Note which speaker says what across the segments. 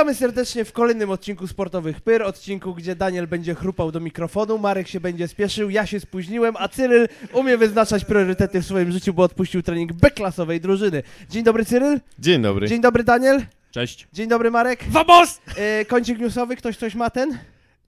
Speaker 1: Witamy serdecznie w kolejnym odcinku Sportowych Pyr, odcinku, gdzie Daniel będzie chrupał do mikrofonu, Marek się będzie spieszył, ja się spóźniłem, a Cyryl umie wyznaczać priorytety w swoim życiu, bo odpuścił trening B-klasowej drużyny. Dzień dobry Cyryl,
Speaker 2: Dzień dobry.
Speaker 1: dzień dobry Daniel,
Speaker 3: Cześć.
Speaker 1: dzień dobry Marek.
Speaker 3: Vamos!
Speaker 1: E, kącik newsowy, ktoś coś ma ten?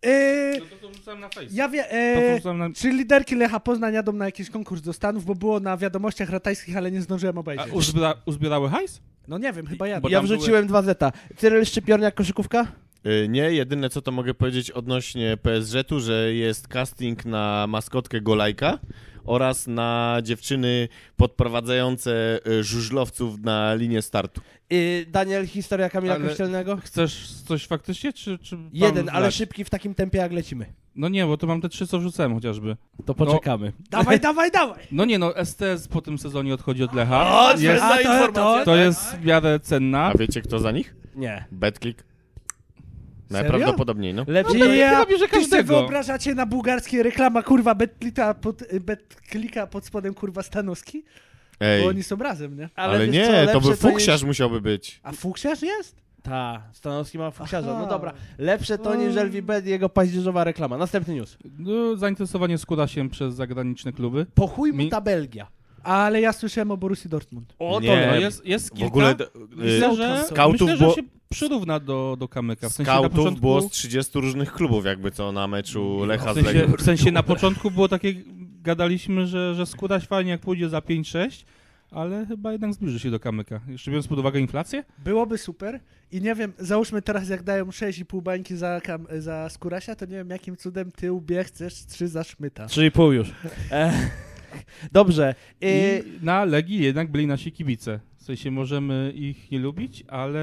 Speaker 4: Yy,
Speaker 3: No to, to rzucałem na face.
Speaker 4: ja wie,
Speaker 3: To
Speaker 4: e,
Speaker 3: wrzucałem na...
Speaker 4: czy liderki Lecha Poznań jadą na jakiś konkurs do Stanów, bo było na wiadomościach ratajskich, ale nie zdążyłem
Speaker 3: A
Speaker 4: obejrzeć.
Speaker 3: uzbiera, uzbierały hajs?
Speaker 4: No nie wiem, chyba
Speaker 1: ja
Speaker 3: tam
Speaker 1: wrzuciłem dwa zeta. Cyryl Szczypiorniak, koszykówka?
Speaker 2: Y, Nie, jedyne co to mogę powiedzieć odnośnie PSG-tu, że jest casting na maskotkę Golajka oraz na dziewczyny podprowadzające y, żużlowców na linię startu.
Speaker 1: E, Daniel, historia Kamila
Speaker 3: Ale-
Speaker 1: Kościelnego?
Speaker 3: Chcesz coś faktycznie, czy... czy
Speaker 1: Jeden, ale
Speaker 3: znać?
Speaker 1: szybki w takim tempie jak lecimy.
Speaker 3: No nie, bo to mam te trzy, co wrzucałem chociażby.
Speaker 1: To poczekamy.
Speaker 4: Dawaj, dawaj, dawaj!
Speaker 3: No nie, no STS po tym sezonie odchodzi od Lecha.
Speaker 1: O,
Speaker 3: jest,
Speaker 4: A, to- to-
Speaker 3: to jest w miarę cenna.
Speaker 2: A wiecie kto za nich?
Speaker 1: Nie.
Speaker 2: Betclick. Najprawdopodobniej, no.
Speaker 1: Lepszy
Speaker 3: No
Speaker 1: jest...
Speaker 3: ja robię, że
Speaker 4: Ty sobie
Speaker 3: każdego.
Speaker 4: wyobrażacie na bułgarskie reklama, kurwa, betklika pod, betklika pod spodem, kurwa, Stanowski?
Speaker 2: Ej,
Speaker 4: Bo oni są razem, nie?
Speaker 2: ale,
Speaker 1: wiesz
Speaker 2: nie,
Speaker 1: co,
Speaker 2: to by fuksiarz musiałby być.
Speaker 4: A fuksiarz jest?
Speaker 1: Ta, Stanowski ma fuksiarza. No dobra, lepsze to niż
Speaker 4: Mm.
Speaker 1: LVB i jego paździerzowa reklama. Następny news.
Speaker 3: No, zainteresowanie składa się przez zagraniczne kluby.
Speaker 1: Po chuj mu
Speaker 3: Mi-
Speaker 1: ta Belgia.
Speaker 4: Ale ja słyszałem o Borussii Dortmund.
Speaker 1: O,
Speaker 2: Nie.
Speaker 1: to
Speaker 3: No
Speaker 1: nie.
Speaker 3: jest, jest
Speaker 2: W
Speaker 3: kilka.
Speaker 2: ogóle d-
Speaker 3: Myślę, że,
Speaker 2: skautów
Speaker 3: myślę, że się przyrówna do, do Kamyka. W sensie na
Speaker 2: skautów
Speaker 3: początku...
Speaker 2: było z 30 różnych klubów jakby co na meczu Lecha
Speaker 3: w
Speaker 2: z
Speaker 3: sensie,
Speaker 2: Legią.
Speaker 3: w sensie na początku było takie, gadaliśmy, że, że składać fajnie jak pójdzie za 5-6, ale chyba jednak zbliży się do Kamyka. Jeszcze biorąc pod uwagę inflację?
Speaker 4: Byłoby super i nie wiem, załóżmy teraz jak dają 6,5 bańki za, kam, za Skurasia, to nie wiem jakim cudem ty ubie chcesz 3 za Szmyta.
Speaker 1: 3,5 już. Dobrze. E,
Speaker 3: na Legii jednak byli nasi kibice. W sensie możemy ich nie lubić, ale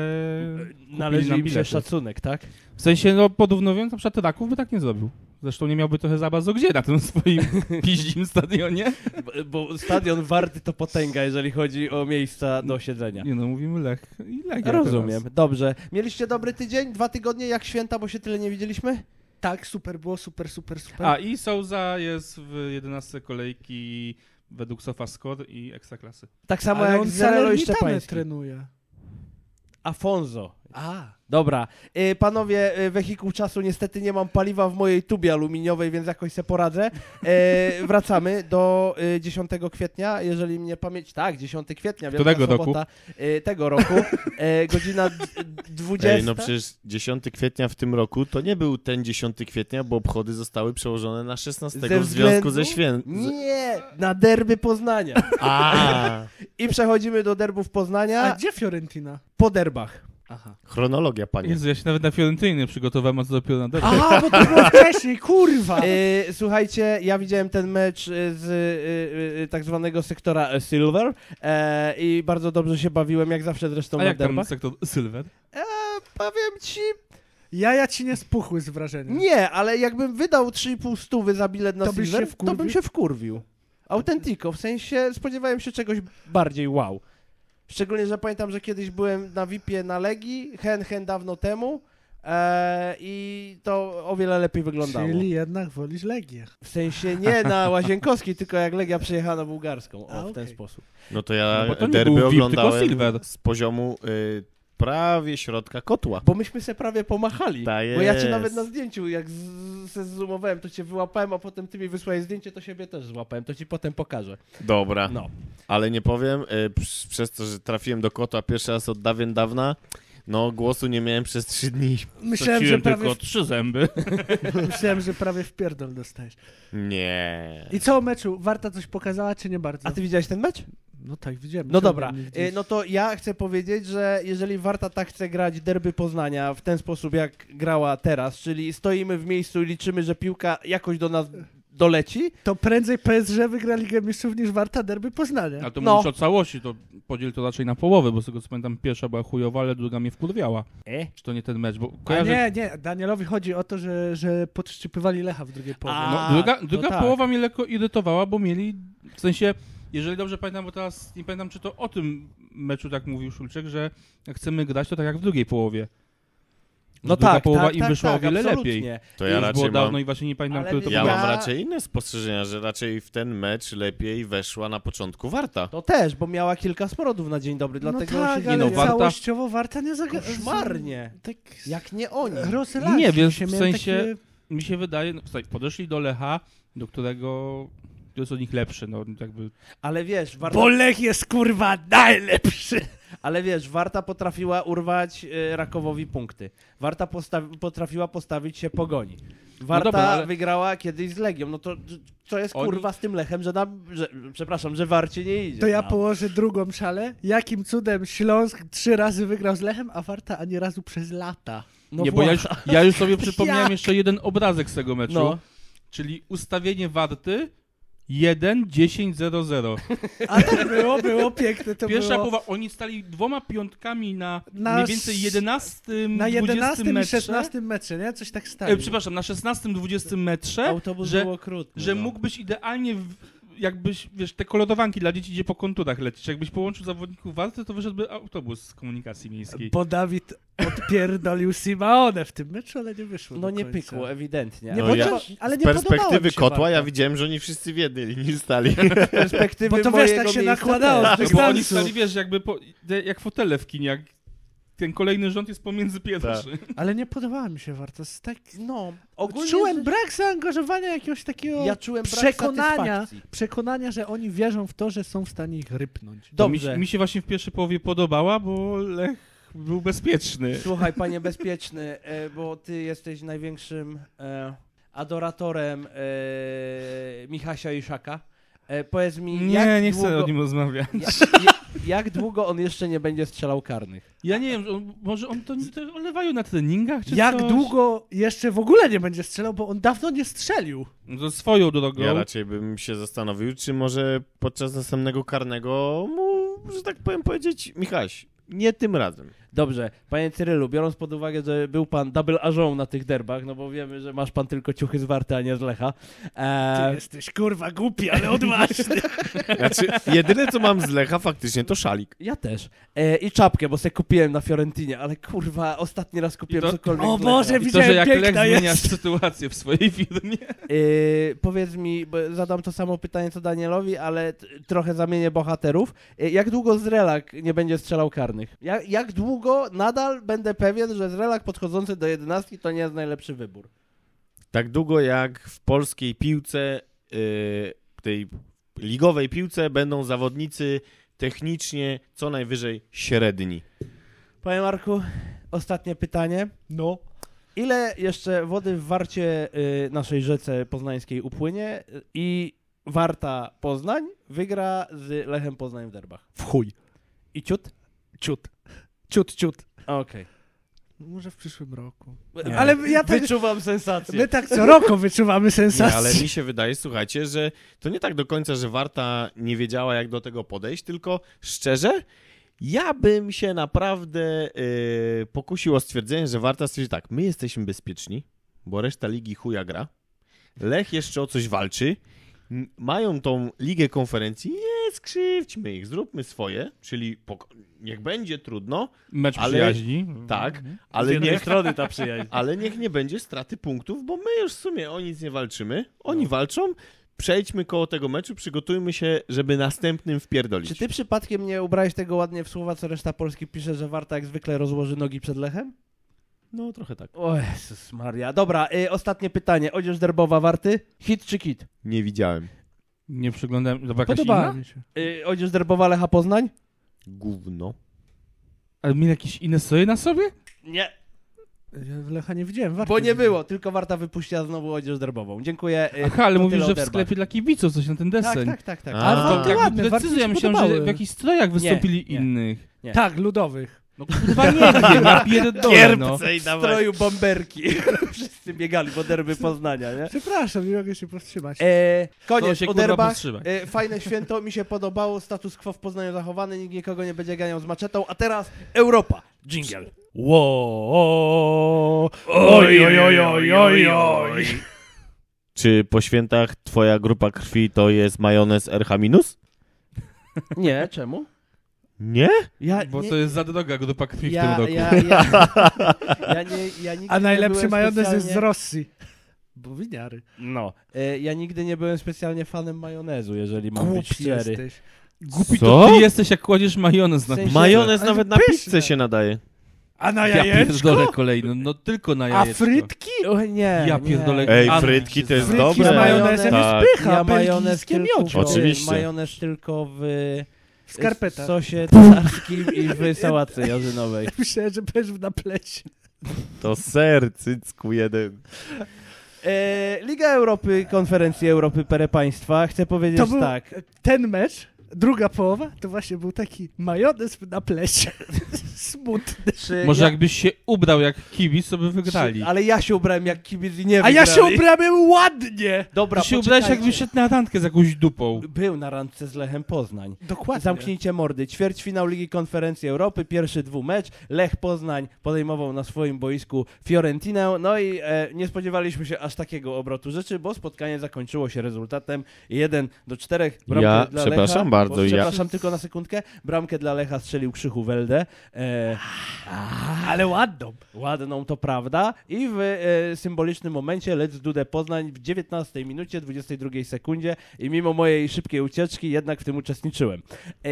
Speaker 1: należy im się szacunek, tak?
Speaker 3: w sensie no porównując, na przykład Raków by tak nie zrobił. Zresztą nie miałby trochę za bardzo gdzie na tym swoim piździm stadionie.
Speaker 1: Bo, bo stadion warty to potęga, jeżeli chodzi o miejsca do siedzenia.
Speaker 3: Nie no, mówimy Lech i Legia
Speaker 1: Rozumiem,
Speaker 3: teraz.
Speaker 1: dobrze. Mieliście dobry tydzień? Dwa tygodnie jak święta, bo się tyle nie widzieliśmy?
Speaker 4: Tak, super było, super, super, super.
Speaker 3: A i Souza jest w 11 kolejki według SofaScore i Ekstraklasy.
Speaker 1: Tak samo
Speaker 4: Ale
Speaker 1: jak
Speaker 4: on
Speaker 1: Zerelo i Szczepański.
Speaker 4: trenuje.
Speaker 1: Afonso.
Speaker 4: A,
Speaker 1: Dobra. Y, panowie, y, wehikuł czasu, niestety nie mam paliwa w mojej tubie aluminiowej, więc jakoś se poradzę. E, wracamy do y, 10 kwietnia, jeżeli mnie pamięć... Tak, 10 kwietnia, Wielka
Speaker 3: Którego roku?
Speaker 1: sobota, y, tego roku. Godzina d- 20.
Speaker 2: Ej, no przecież 10 kwietnia w tym roku to nie był ten 10 kwietnia, bo obchody zostały przełożone na 16
Speaker 1: Ze
Speaker 2: w związku ze świętem.
Speaker 1: Nie, na derby Poznania.
Speaker 2: A,
Speaker 1: I przechodzimy do derbów Poznania
Speaker 4: a gdzie Fiorentina?
Speaker 1: po derbach.
Speaker 4: Aha.
Speaker 2: chronologia, panie.
Speaker 3: Jezu, ja się nawet na Fiorentyny przygotowałem, a co dopiero na derby.
Speaker 4: A, bo to było wcześniej, kurwa!
Speaker 1: E, słuchajcie, ja widziałem ten mecz e, z e, e, tak zwanego sektora Silver e, i bardzo dobrze się bawiłem, jak zawsze zresztą
Speaker 3: A
Speaker 1: na
Speaker 3: jak tam sektor Sylwer?
Speaker 1: E, powiem ci,
Speaker 4: Jaja ci nie spuchły z wrażenia.
Speaker 1: nie, ale jakbym wydał 3,5 stówy za bilet na
Speaker 4: To
Speaker 1: Silver, to bym się wkurwił. Autentico, w sensie spodziewałem się czegoś bardziej wow. Szczególnie, że pamiętam, że kiedyś byłem na VIP-ie na Legii, hen, hen dawno temu e, i to o wiele lepiej wyglądało.
Speaker 4: Czyli jednak wolisz Legię.
Speaker 1: W sensie nie na Łazienkowskiej, tylko jak Legia przejechała na bułgarską. O,
Speaker 4: A,
Speaker 1: w ten sposób.
Speaker 2: No to ja
Speaker 3: No to
Speaker 2: derby
Speaker 3: VIP,
Speaker 2: oglądałem z poziomu y, prawie środka kotła.
Speaker 1: Bo myśmy se prawie pomachali.
Speaker 2: Ta
Speaker 1: Bo ja cię
Speaker 2: jest.
Speaker 1: nawet na zdjęciu, jak se zoomowałem, to cię wyłapałem, a potem ty mi wysłałeś zdjęcie, to siebie też złapałem. To ci potem pokażę.
Speaker 2: Dobra,
Speaker 1: No.
Speaker 2: ale nie powiem, y, przez to, że trafiłem do kotła pierwszy raz od dawien dawna, no głosu nie miałem przez trzy dni.
Speaker 4: Myślałem, że prawie,
Speaker 3: tylko trzy zęby.
Speaker 4: myślałem, że prawie w pierdol dostajesz.
Speaker 2: Nie.
Speaker 4: I co o meczu? Warta coś pokazała, czy nie bardzo?
Speaker 1: A ty widziałeś ten mecz?
Speaker 4: No tak, widziałem.
Speaker 1: No dobra. Y? No to ja chcę powiedzieć, że jeżeli Warta tak chce grać derby Poznania w ten sposób, jak grała teraz, czyli stoimy w miejscu i liczymy, że piłka jakoś do nas doleci,
Speaker 4: To prędzej PSG wygra Ligę Mistrzów niż Warta Derby Poznania.
Speaker 3: A to
Speaker 1: No.
Speaker 3: mówisz o całości, to podziel to raczej na połowę, bo z tego co pamiętam pierwsza była chujowa, ale druga mnie wkurwiała.
Speaker 1: e?
Speaker 3: Czy to nie ten mecz, bo
Speaker 4: A
Speaker 3: kojarzę...
Speaker 4: nie, nie, Danielowi chodzi o to, że, że podszczypywali Lecha w drugiej połowie.
Speaker 1: A,
Speaker 3: No, druga druga
Speaker 1: tak.
Speaker 3: połowa mnie lekko irytowała, bo mieli, w sensie, jeżeli dobrze pamiętam, bo teraz nie pamiętam, czy to o tym meczu tak mówił Szulczek, że jak chcemy grać, to tak jak w drugiej połowie.
Speaker 1: No
Speaker 3: druga
Speaker 1: tak,
Speaker 3: połowa
Speaker 1: tak,
Speaker 3: im
Speaker 1: tak,
Speaker 3: wyszła
Speaker 1: tak,
Speaker 3: o wiele
Speaker 1: absolutnie.
Speaker 3: lepiej.
Speaker 2: To
Speaker 3: Już
Speaker 2: ja
Speaker 3: było
Speaker 2: raczej
Speaker 3: dawno
Speaker 2: mam...
Speaker 3: i właśnie nie pamiętam,
Speaker 1: Ale
Speaker 3: kto to
Speaker 2: Ja
Speaker 3: był.
Speaker 2: Mam raczej inne spostrzeżenia, że raczej w ten mecz lepiej weszła na początku Warta.
Speaker 1: To też, bo miała kilka smrodów na dzień dobry, dlatego
Speaker 4: no tak,
Speaker 1: się
Speaker 4: ale
Speaker 3: no, Warta-
Speaker 4: całościowo Warta nie zagra...
Speaker 1: Koszmarnie.
Speaker 4: Tak...
Speaker 1: Jak nie oni.
Speaker 4: Rozlacie
Speaker 3: Nie, więc
Speaker 4: się,
Speaker 3: w sensie-
Speaker 4: Takie...
Speaker 3: Mi się wydaje, no, podeszli do Lecha, do którego to jest od nich lepszy, no jakby...
Speaker 1: Ale wiesz, Warta,
Speaker 4: Bo Lech jest kurwa najlepszy!
Speaker 1: ale wiesz, Warta potrafiła urwać e, Rakowowi punkty. Warta postawi, potrafiła postawić się pogoni. Warta
Speaker 3: dobra, ale-
Speaker 1: wygrała kiedyś z Legią. No to co jest
Speaker 3: Oni-
Speaker 1: kurwa z tym Lechem, że nam, że, przepraszam, że Warcie nie idzie.
Speaker 4: To ja
Speaker 1: no.
Speaker 4: położę drugą szalę. Jakim cudem Śląsk trzy razy wygrał z Lechem, a Warta ani razu przez lata.
Speaker 1: No
Speaker 3: nie, bo ja już,
Speaker 1: właśnie.
Speaker 3: ja już sobie przypomniałem jeszcze jeden obrazek z tego meczu,
Speaker 1: No.
Speaker 3: czyli ustawienie Warty 1, 10, 0, 0.
Speaker 4: A tak było, było piękne to
Speaker 3: Pierwsza
Speaker 4: było.
Speaker 3: połowa, oni stali dwoma piątkami na,
Speaker 4: Na
Speaker 3: mniej więcej 11,
Speaker 4: Na
Speaker 3: 20
Speaker 4: 11 i
Speaker 3: metrze.
Speaker 4: 16 metrze, nie? Coś tak stali.
Speaker 3: E, przepraszam, na 16-20 metrze,
Speaker 1: Autobus
Speaker 3: że,
Speaker 1: był okrutny.
Speaker 3: że
Speaker 1: no.
Speaker 3: mógłbyś idealnie, w, jakbyś, wiesz, te kolorowanki dla dzieci, gdzie po konturach lecisz, jakbyś połączył zawodników Warty, to wyszedłby autobus z komunikacji miejskiej.
Speaker 4: Bo Dawid odpierdolił Simaone w tym meczu, ale nie wyszło
Speaker 1: No nie pykło, ewidentnie.
Speaker 4: Nie
Speaker 2: No ja-
Speaker 4: ale
Speaker 2: Z
Speaker 4: nie podobało
Speaker 2: perspektywy kotła
Speaker 4: Warta.
Speaker 2: ja widziałem, że oni wszyscy w jednej linii stali.
Speaker 1: Z perspektywy
Speaker 4: Bo to wiesz, tak się nakładało
Speaker 1: też.
Speaker 4: z
Speaker 3: No
Speaker 4: dystansu.
Speaker 3: bo oni stali, wiesz, jakby po, jak fotele w kinie, jak ten kolejny rząd jest pomiędzy pierwszy.
Speaker 4: Ale nie podobała mi się Warta. Z tak...
Speaker 1: No, ogólnie
Speaker 4: Czułem
Speaker 1: że-
Speaker 4: brak zaangażowania jakiegoś takiego
Speaker 1: Ja czułem brak
Speaker 4: przekonania, przekonania, że oni wierzą w to, że są w stanie ich rypnąć.
Speaker 3: To mi,
Speaker 1: Dobrze.
Speaker 3: mi się właśnie w pierwszej połowie podobała, bo Lech był bezpieczny.
Speaker 1: Słuchaj, panie bezpieczny, e, bo ty jesteś największym e, adoratorem e, Michasia Iszaka. E, powiedz mi,
Speaker 3: Nie,
Speaker 1: jak,
Speaker 3: nie
Speaker 1: długo,
Speaker 3: chcę o nim rozmawiać.
Speaker 1: jak, jak, długo on jeszcze nie będzie strzelał karnych?
Speaker 3: Ja nie wiem, on, może on to, to olewają na treningach, czy
Speaker 4: Jak
Speaker 3: coś?
Speaker 4: długo jeszcze w ogóle nie będzie strzelał, bo on dawno nie strzelił.
Speaker 3: No To swoją drogą.
Speaker 2: Ja raczej bym się zastanowił, czy może podczas następnego karnego mu, że tak powiem, powiedzieć, Michaś, nie tym razem.
Speaker 1: Dobrze, panie Cyrylu, biorąc pod uwagę, że był pan double ażą na tych derbach, no bo wiemy, że masz pan tylko ciuchy z Warty, a nie z Lecha.
Speaker 4: Ty
Speaker 1: E,
Speaker 4: jesteś kurwa głupi, ale odważny.
Speaker 2: Znaczy, jedyne co mam z Lecha faktycznie to szalik.
Speaker 1: ja też. E, I czapkę, bo sobie kupiłem na Fiorentinie, ale kurwa, ostatni raz kupiłem
Speaker 3: to-
Speaker 1: cokolwiek
Speaker 4: O Boże,
Speaker 1: Lecha.
Speaker 3: I to, że jak
Speaker 4: Widziałem,
Speaker 3: Lech
Speaker 4: piękna
Speaker 3: zmienia
Speaker 4: jest.
Speaker 3: sytuację w swojej firmie.
Speaker 1: Yy, powiedz mi, bo zadam to samo pytanie co Danielowi, ale trochę zamienię bohaterów. Yy, jak długo Zrelak nie będzie strzelał karnych? Jak, jak długo nadal będę pewien, że Zrelak podchodzący do jedenastki to nie jest najlepszy wybór?
Speaker 2: Tak długo jak w polskiej piłce, yy, tej ligowej piłce będą zawodnicy technicznie co najwyżej średni.
Speaker 1: Panie Marku, ostatnie pytanie.
Speaker 4: No.
Speaker 1: Ile jeszcze wody w warcie yy, naszej rzece poznańskiej upłynie i Warta Poznań wygra z Lechem Poznań w derbach?
Speaker 4: W chuj.
Speaker 1: I ciut?
Speaker 4: Ciut. Ciut, ciut.
Speaker 1: Okej.
Speaker 4: Może w przyszłym roku.
Speaker 1: Nie.
Speaker 4: Ale ja tak...
Speaker 1: Wyczuwam sensację.
Speaker 4: My tak co roku wyczuwamy
Speaker 2: Nie,
Speaker 4: sensację.
Speaker 2: ale mi się wydaje, słuchajcie, że to nie tak do końca, że Warta nie wiedziała, jak do tego podejść, tylko szczerze, ja bym się naprawdę yy, pokusił o stwierdzenie, że Warta stwierdzi tak, my jesteśmy bezpieczni, bo reszta ligi chuja gra, Lech jeszcze o coś walczy, mają tą ligę konferencji, nie skrzywdźmy ich, zróbmy swoje, czyli niech będzie trudno,
Speaker 3: Mecz
Speaker 2: Ale-
Speaker 3: przyjaźni.
Speaker 2: tak,
Speaker 1: Z
Speaker 2: ale niech,
Speaker 1: strony ta przyjaźń.
Speaker 2: ale niech nie będzie straty punktów, bo my już w sumie o nic nie walczymy. Oni walczą. Przejdźmy koło tego meczu, przygotujmy się, żeby następnym wpierdolić.
Speaker 1: Czy ty przypadkiem nie ubrałeś tego ładnie w słowa, co reszta Polski pisze, że Warta jak zwykle rozłoży nogi przed Lechem?
Speaker 2: No, trochę tak.
Speaker 1: O Jezus Maria. Dobra, y, ostatnie pytanie. Odzież derbowa Warty? Hit czy kit?
Speaker 2: Nie widziałem.
Speaker 3: Nie przyglądałem. Dobra, jakaś
Speaker 4: Podobała
Speaker 3: inna?
Speaker 1: Y, odzież derbowa Lecha Poznań?
Speaker 2: Gówno.
Speaker 3: Ale mieli jakieś inne stroje na sobie?
Speaker 1: Nie,
Speaker 4: Ja w Lecha nie widziałem. Warto
Speaker 1: bo nie było. Tylko Warta wypuściła znowu odzież derbową. Dziękuję. y,
Speaker 3: Aha, ale
Speaker 1: to
Speaker 3: mówisz,
Speaker 1: tyle o
Speaker 3: że w
Speaker 1: derbach.
Speaker 3: sklepie dla kibiców coś na ten
Speaker 1: Tak,
Speaker 3: deseń.
Speaker 1: tak, tak, tak.
Speaker 2: A.
Speaker 4: Ale
Speaker 2: A.
Speaker 4: to
Speaker 3: Tak,
Speaker 4: ładne,
Speaker 3: decyzja,
Speaker 4: się
Speaker 3: myślałem, że
Speaker 4: podobały.
Speaker 3: w jakichś strojach wystąpili
Speaker 1: nie.
Speaker 3: innych.
Speaker 1: Nie.
Speaker 4: Tak, ludowych.
Speaker 3: No kurwa nie wiem, ja pierdolę, no.
Speaker 2: i
Speaker 1: W stroju bomberki. Wszyscy biegali po derby Poznania, nie?
Speaker 4: Przepraszam, nie mogę się powstrzymać.
Speaker 1: E,
Speaker 3: To
Speaker 1: koniec,
Speaker 3: się, kurwa, powstrzymaj.
Speaker 1: E, fajne święto, mi się podobało, status quo w Poznaniu zachowany, nikt nikogo nie będzie ganiał z maczetą, a teraz Europa. Jingle.
Speaker 4: Ło, oj, oj, oj, oj, oj, oj.
Speaker 2: Czy po świętach twoja grupa krwi to jest majonez RH minus?
Speaker 1: Nie, czemu?
Speaker 2: Nie?
Speaker 1: Ja,
Speaker 3: Bo
Speaker 1: nie,
Speaker 3: to jest za droga grupa krwi w
Speaker 1: ja,
Speaker 3: tym roku.
Speaker 1: ja, ja, ja, nie, ja nigdy
Speaker 4: A
Speaker 1: nie
Speaker 4: najlepszy majonez jest z
Speaker 1: specjalnie-
Speaker 4: Rosji. Bo winiary.
Speaker 1: No. E, ja nigdy nie byłem specjalnie fanem majonezu, jeżeli mam być
Speaker 4: Głupi
Speaker 1: szczery.
Speaker 4: jesteś.
Speaker 3: Głupi
Speaker 2: Co?
Speaker 3: to ty jesteś, jak kładziesz majonez na
Speaker 1: W sensie-
Speaker 3: pizzę.
Speaker 2: Majonez nawet na pizzę się nadaje.
Speaker 4: A na
Speaker 3: Ja
Speaker 4: jajeczko?
Speaker 3: pierdolę kolejny, no tylko na
Speaker 4: A
Speaker 3: jajeczko.
Speaker 4: frytki?
Speaker 1: O, nie,
Speaker 3: Ja
Speaker 1: nie.
Speaker 3: pierdolę.
Speaker 2: Ej,
Speaker 3: A,
Speaker 2: frytki to jest
Speaker 4: Frytki
Speaker 2: dobre.
Speaker 4: z majonezem
Speaker 2: Tak.
Speaker 4: jest pycha,
Speaker 1: Ja majonez tylko.
Speaker 2: Oczywiście.
Speaker 1: majonez tylko w,
Speaker 4: W skarpetach.
Speaker 1: w sosie tarskim i w sałatce jarzynowej.
Speaker 4: Myślałem, że będziesz na plecie.
Speaker 2: To ser, cycku jeden.
Speaker 1: E, Liga Europy, konferencji Europy Pere Państwa. Chcę powiedzieć
Speaker 4: To był
Speaker 1: tak.
Speaker 4: ten mecz, druga połowa, to właśnie był taki majonez na plecie. Smutny.
Speaker 1: Czy
Speaker 3: Może
Speaker 1: ja,
Speaker 3: jakbyś się ubrał jak kibic, to by wygrali.
Speaker 1: Czy, ale ja się ubrałem jak kibic i nie
Speaker 4: A ja się
Speaker 1: wygrali.
Speaker 4: ubrałem ładnie!
Speaker 1: Dobra,
Speaker 3: Ty się ubrałeś jakbyś szedł na randkę z jakąś dupą.
Speaker 1: Był na randce z Lechem Poznań.
Speaker 4: Dokładnie.
Speaker 1: Zamknijcie mordy. Ćwierćfinał Ligi Konferencji Europy, pierwszy dwumecz. Lech Poznań podejmował na swoim boisku Fiorentinę. No i e, nie spodziewaliśmy się aż takiego obrotu rzeczy, bo spotkanie zakończyło się rezultatem 1 do 4. Bramkę
Speaker 2: Ja
Speaker 1: dla
Speaker 2: przepraszam
Speaker 1: Lecha,
Speaker 2: bardzo,
Speaker 1: Bo,
Speaker 2: ja-
Speaker 1: przepraszam tylko na sekundkę. Bramkę dla Lecha strzelił Krzychu Welde. E,
Speaker 4: Ale ładną.
Speaker 1: ładną to prawda. I w e, symbolicznym momencie Lec Dudę Poznań w 19 minucie, 22 sekundzie i mimo mojej szybkiej ucieczki jednak w tym uczestniczyłem. E,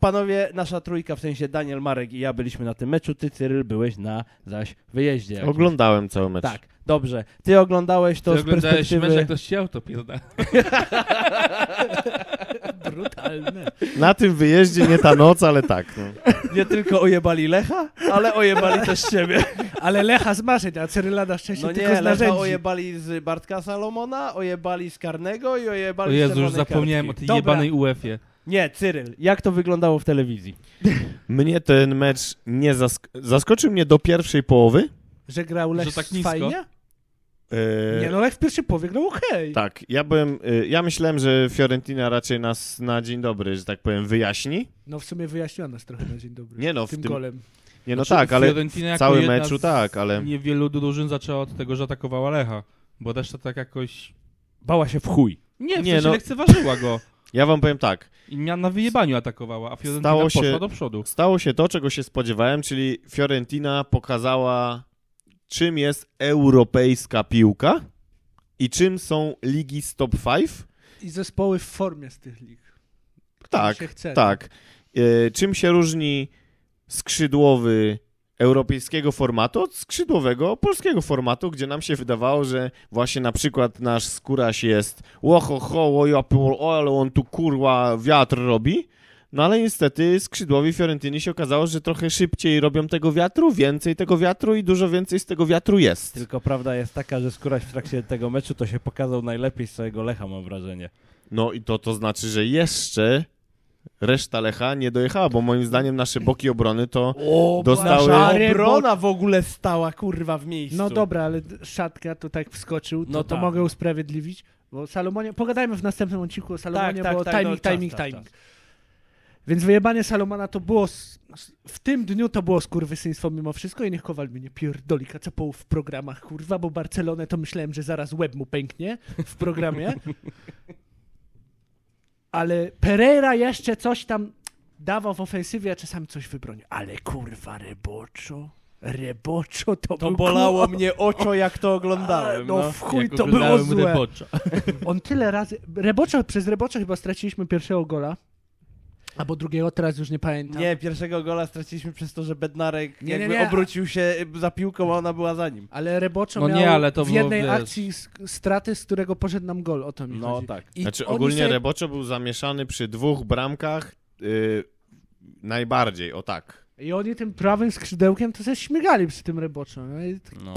Speaker 1: panowie, nasza trójka, w sensie Daniel, Marek i ja byliśmy na tym meczu, ty Cyryl byłeś na zaś wyjeździe. jakimś.
Speaker 2: Oglądałem cały mecz.
Speaker 1: Tak, dobrze. Ty oglądałeś to
Speaker 3: Ty
Speaker 1: z
Speaker 3: oglądałeś
Speaker 1: perspektywy...
Speaker 3: mecz, jak ktoś chciał, to pierda.
Speaker 4: Brutalne.
Speaker 2: Na tym wyjeździe nie ta noc, ale tak. No.
Speaker 1: Nie tylko ojebali Lecha, ale ojebali też ciebie.
Speaker 4: Ale Lecha z marzeń, a Cyryla na szczęście
Speaker 1: No
Speaker 4: tylko
Speaker 1: nie,
Speaker 4: z
Speaker 1: Lecha
Speaker 4: narzędzi.
Speaker 1: ojebali z Bartka Salomona, ojebali z Karnego i
Speaker 3: O
Speaker 1: ojebali z
Speaker 3: Jezu, już zapomniałem o
Speaker 1: kartki.
Speaker 3: tej
Speaker 4: Dobra.
Speaker 3: jebanej UEFA.
Speaker 1: Nie, Cyryl, jak to wyglądało w telewizji?
Speaker 2: Mnie ten mecz nie zask zaskoczył mnie do pierwszej połowy.
Speaker 4: Że grał Lech
Speaker 3: Że tak nisko?
Speaker 4: fajnie?
Speaker 2: E,
Speaker 4: Nie no, Lech w pierwszej połowie grał okej.
Speaker 2: Tak, ja byłem, y, ja myślałem, że Fiorentina raczej nas na dzień dobry, że tak powiem, wyjaśni.
Speaker 4: No w sumie wyjaśniła nas trochę na dzień dobry.
Speaker 2: Nie no, w
Speaker 4: tym,
Speaker 2: tym,
Speaker 4: golem.
Speaker 2: nie no
Speaker 3: Znaczy,
Speaker 2: tak, ale
Speaker 3: Fiorentina
Speaker 2: w całym meczu tak, ale
Speaker 3: Niewielu drużyn zaczęła od tego, że atakowała Lecha. Bo reszta tak jakoś...
Speaker 1: Bała się w chuj.
Speaker 3: Nie, w
Speaker 2: Nie,
Speaker 3: sensie
Speaker 2: no.
Speaker 3: lekceważyła go.
Speaker 2: ja wam powiem tak,
Speaker 3: I miała na wyjebaniu atakowała, a Fiorentina
Speaker 2: Stało
Speaker 3: poszła
Speaker 2: się-
Speaker 3: do przodu.
Speaker 2: stało się to, czego się spodziewałem, czyli Fiorentina pokazała, czym jest europejska piłka i czym są ligi z top 5.
Speaker 4: I zespoły w formie z tych lig.
Speaker 2: Tak, tak. E, czym się różni skrzydłowy europejskiego formatu od skrzydłowego polskiego formatu, gdzie nam się wydawało, że właśnie na przykład nasz skóraś jest łoho, ho, o ja pier- o, ale on tu kurwa wiatr robi. No ale niestety skrzydłowi Fiorentyny się okazało, że trochę szybciej robią tego wiatru, więcej tego wiatru i dużo więcej z tego wiatru jest.
Speaker 1: Tylko prawda jest taka, że Skóraś w trakcie tego meczu to się pokazał najlepiej z całego Lecha, mam wrażenie.
Speaker 2: No i to, to znaczy, że jeszcze reszta Lecha nie dojechała, bo moim zdaniem nasze boki obrony to
Speaker 1: O,
Speaker 2: Dostały-
Speaker 1: nasza obrona w ogóle stała, kurwa, w miejscu.
Speaker 4: No dobra, ale Szatka to tak wskoczył, to,
Speaker 1: No
Speaker 4: to
Speaker 1: tak.
Speaker 4: mogę usprawiedliwić, bo Salomonie, pogadajmy w następnym odcinku o Salomonie,
Speaker 1: Tak, tak,
Speaker 4: bo
Speaker 1: tak,
Speaker 4: timing,
Speaker 1: no, czas,
Speaker 4: timing,
Speaker 1: czas,
Speaker 4: timing.
Speaker 1: czas.
Speaker 4: Więc wyjebanie Salomona to było, w tym dniu to było skurwysyństwo mimo wszystko i niech Kowal mnie nie pierdoli kacapołów w programach, kurwa, bo Barcelonę to myślałem, że zaraz łeb mu pęknie w programie. Ale Pereira jeszcze coś tam dawał w ofensywie, a czasami coś wybronił. Ale kurwa, Reboczo, Reboczo to,
Speaker 1: To
Speaker 4: był
Speaker 1: bolało
Speaker 4: kur-
Speaker 1: mnie oczo, jak to oglądałem.
Speaker 4: No,
Speaker 1: No.
Speaker 4: w chuj, to było złe.
Speaker 3: Rebocza.
Speaker 4: On tyle razy. Reboczo, przez Reboczo chyba straciliśmy pierwszego gola. Albo drugiego, teraz już nie pamiętam.
Speaker 1: Nie, pierwszego gola straciliśmy przez to, że Bednarek
Speaker 4: Nie, nie,
Speaker 1: jakby
Speaker 4: nie.
Speaker 1: obrócił się za piłką, a ona była za nim.
Speaker 4: Ale Reboczo
Speaker 3: No
Speaker 4: miał
Speaker 3: nie, ale to
Speaker 4: w
Speaker 3: było,
Speaker 4: jednej
Speaker 3: wiesz-
Speaker 4: akcji straty, z którego poszedł nam gol. O to mi
Speaker 1: No
Speaker 4: chodzi.
Speaker 1: tak.
Speaker 4: I
Speaker 2: Znaczy ogólnie
Speaker 4: sobie-
Speaker 2: Reboczo był zamieszany przy dwóch bramkach yy, najbardziej, o tak.
Speaker 4: I oni tym prawym skrzydełkiem to se śmigali przy tym Reboczo. No, i tak-
Speaker 1: No.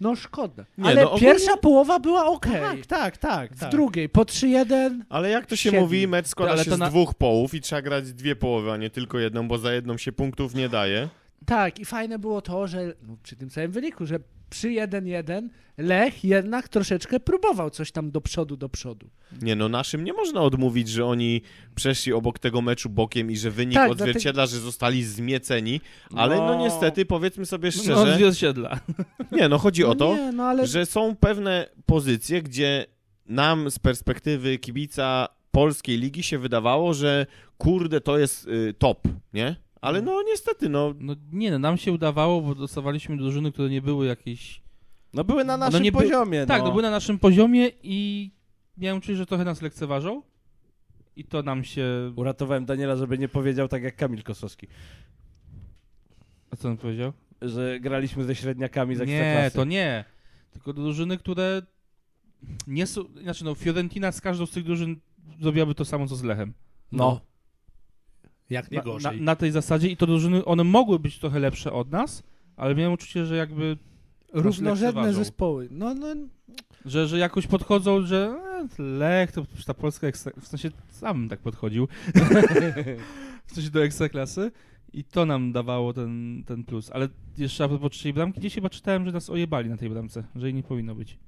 Speaker 4: No szkoda.
Speaker 2: Nie,
Speaker 4: Ale
Speaker 2: no ogólnie-
Speaker 4: pierwsza połowa była okej.
Speaker 1: Tak, tak, tak.
Speaker 4: W
Speaker 1: tak.
Speaker 4: drugiej, po 3-1.
Speaker 2: Ale jak to się mówi, mecz składa
Speaker 3: Ale
Speaker 2: się
Speaker 3: to
Speaker 2: z
Speaker 3: na-
Speaker 2: dwóch połów i trzeba grać dwie połowy, a nie tylko jedną, bo za jedną się punktów nie daje.
Speaker 4: Tak, i fajne było to, że no, przy tym samym wyniku, że przy 1-1 Lech jednak troszeczkę próbował coś tam do przodu, do przodu.
Speaker 2: Nie no, naszym nie można odmówić, że oni przeszli obok tego meczu bokiem i że wynik
Speaker 4: Tak,
Speaker 2: odzwierciedla, że zostali zmieceni, ale no,
Speaker 1: No.
Speaker 2: niestety powiedzmy sobie
Speaker 3: No,
Speaker 2: szczerze,
Speaker 3: z osiedla.
Speaker 2: nie no, chodzi o
Speaker 4: No
Speaker 2: to,
Speaker 4: nie, no ale
Speaker 2: że są pewne pozycje, gdzie nam z perspektywy kibica polskiej ligi się wydawało, że kurde, to jest y, top, nie? Ale no niestety, no
Speaker 3: No nie, no nam się udawało, bo dostawaliśmy drużyny, które nie były jakieś...
Speaker 1: No były na naszym
Speaker 3: nie by-
Speaker 1: poziomie,
Speaker 3: Tak,
Speaker 1: no.
Speaker 3: no były na naszym poziomie i miałem czuć, że trochę nas lekceważą. I to nam się...
Speaker 1: Uratowałem Daniela, żeby nie powiedział tak jak Kamil Kosowski,
Speaker 3: A co on powiedział?
Speaker 1: że graliśmy ze średniakami z
Speaker 3: Nie, to nie. Tylko drużyny, które nie są... Znaczy no, Fiorentina z każdą z tych drużyn zrobiłaby to samo, co z Lechem.
Speaker 1: No.
Speaker 4: Jak nie
Speaker 3: Na, na,
Speaker 4: gorzej.
Speaker 3: na tej zasadzie i to drużyny, one mogły być trochę lepsze od nas, ale miałem uczucie, że jakby,
Speaker 4: Równorzędne zespoły. No, no,
Speaker 3: że, że jakoś podchodzą, że e, Lech to ta polska, ekstra... w sensie sam tak podchodził, w sensie do ekstraklasy i to nam dawało ten, ten plus. Ale jeszcze a propos trzeciej bramki, gdzieś chyba czytałem, że nas ojebali na tej bramce, że jej nie powinno być.